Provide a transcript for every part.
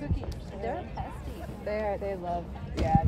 cookies. They're pesty. They're, they love, yeah.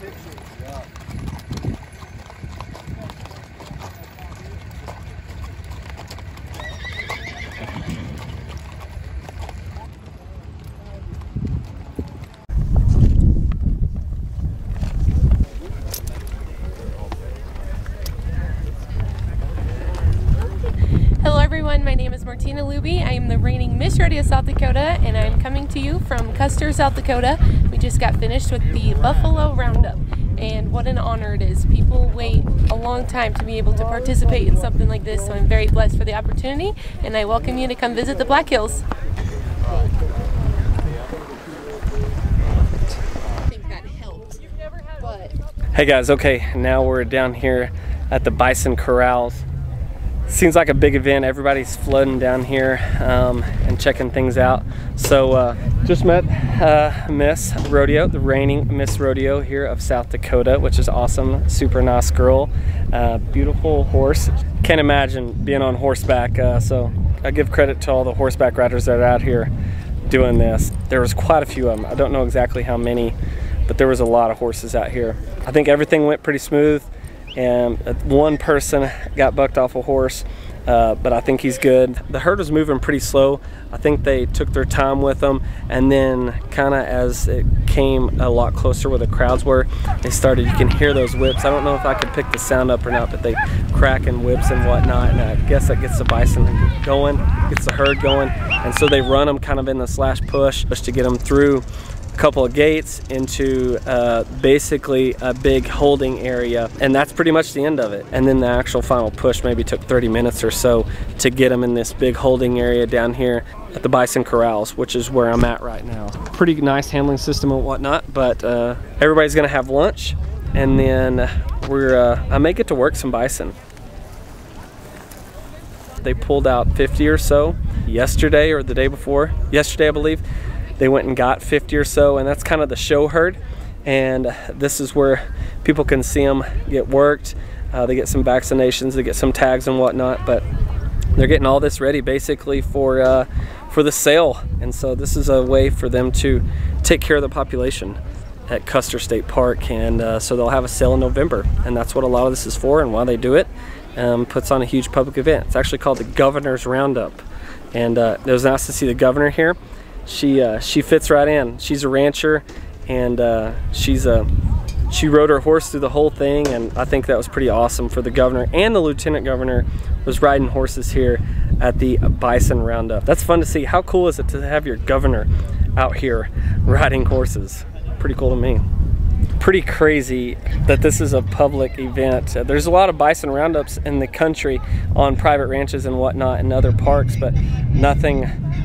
Pictures. Yeah. Hello, everyone. My name is Martina Luby. I am the reigning Miss Rodeo South Dakota, and I'm coming to you from Custer, South Dakota. Just got finished with the Buffalo Roundup, and what an honor it is. People wait a long time to be able to participate in something like this, so I'm very blessed for the opportunity, and I welcome you to come visit the Black Hills. Hey guys, okay, now we're down here at the Bison Corrals. Seems like a big event. Everybody's flooding down here um, and checking things out. So, uh, just met uh, Miss Rodeo, the reigning Miss Rodeo here of South Dakota, which is awesome. Super nice girl, uh, beautiful horse. Can't imagine being on horseback. Uh, so, I give credit to all the horseback riders that are out here doing this. There was quite a few of them. I don't know exactly how many, but there was a lot of horses out here. I think everything went pretty smooth. And uh, one person got bucked off a horse. Uh, but I think he's good. The herd was moving pretty slow. I think they took their time with them, and then kind of as it came a lot closer where the crowds were, they started. You can hear those whips. I don't know if I could pick the sound up or not, but they cracking whips and whatnot, and I guess that gets the bison going, gets the herd going, and so they run them kind of in the slash push, push to get them through couple of gates into uh, basically a big holding area and that's pretty much the end of it. And then the actual final push maybe took 30 minutes or so to get them in this big holding area down here at the bison corrals which is where I'm at right now. Pretty nice handling system and whatnot but uh, everybody's gonna have lunch and then we're uh, I may get to work some bison. They pulled out 50 or so yesterday or the day before. Yesterday I believe they went and got 50 or so and that's kind of the show herd. And this is where people can see them get worked. Uh, they get some vaccinations they get some tags and whatnot but they're getting all this ready basically for uh, for the sale. And so this is a way for them to take care of the population at Custer State Park and uh, so they'll have a sale in November. And that's what a lot of this is for and why they do it um, puts on a huge public event. It's actually called the Governor's Roundup. And uh, it was nice to see the governor here she uh, she fits right in. She's a rancher, and uh, she's a she rode her horse through the whole thing, and I think that was pretty awesome for the governor and the lieutenant governor was riding horses here at the Bison Roundup. That's fun to see. How cool is it to have your governor out here riding horses? Pretty cool to me pretty crazy that this is a public event. Uh, there's a lot of bison roundups in the country on private ranches and whatnot and other parks, but nothing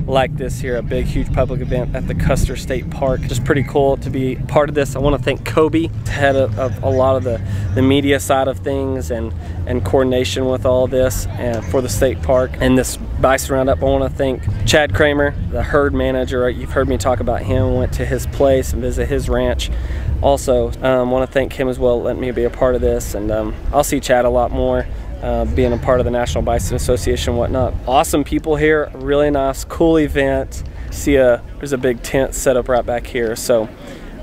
like this here, a big, huge public event at the Custer State Park. Just pretty cool to be part of this. I want to thank Kobe, head of, of a lot of the, the media side of things and, and coordination with all this and for the state park and this bison roundup. I want to thank Chad Kremer, the herd manager. You've heard me talk about him. Went to his place and visit his ranch also um, want to thank him as well letting me be a part of this and um, I'll see Chad a lot more uh, being a part of the National Bison Association whatnot. Awesome people here, really nice, cool event. See a, there's a big tent set up right back here so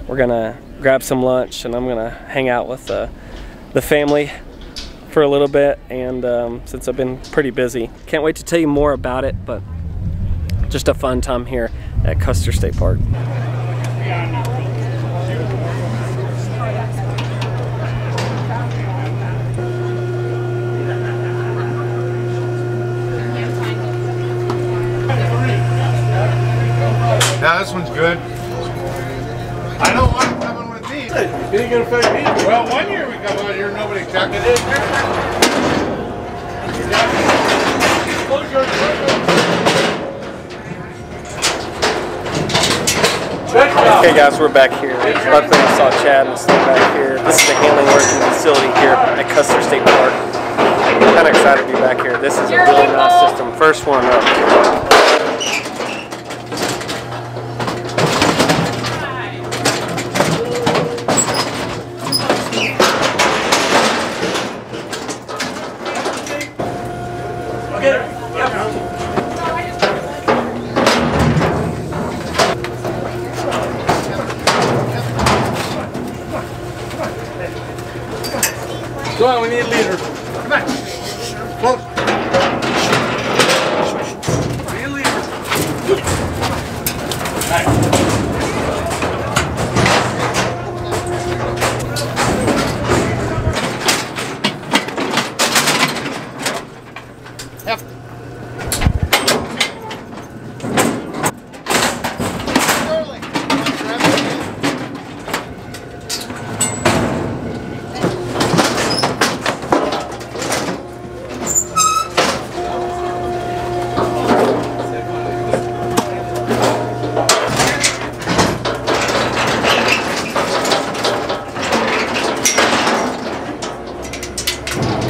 we're gonna grab some lunch and I'm gonna hang out with uh, the family for a little bit and um, since I've been pretty busy. Can't wait to tell you more about it but just a fun time here at Custer State Park. Now this one's good. I know I'm coming with me. You ain't gonna fight me. Well, one year we come out here, nobody checked it in. Okay guys, we're back here. Luckily I saw Chad and stuff back here. This is the handling working facility here at Custer State Park. I'm kind of excited to be back here. This is a really nice system. First one up. Thanks.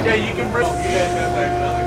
Yeah, you can bring.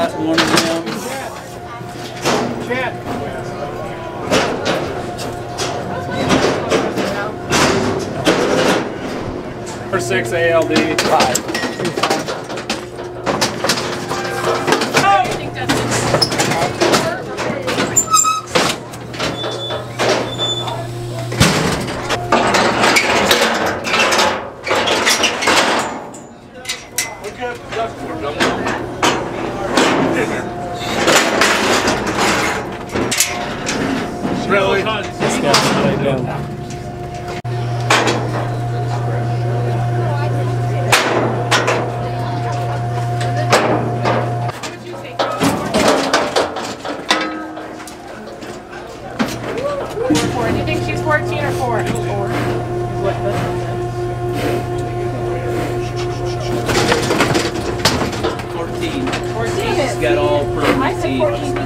got one of them. For 6 ALD. 5. see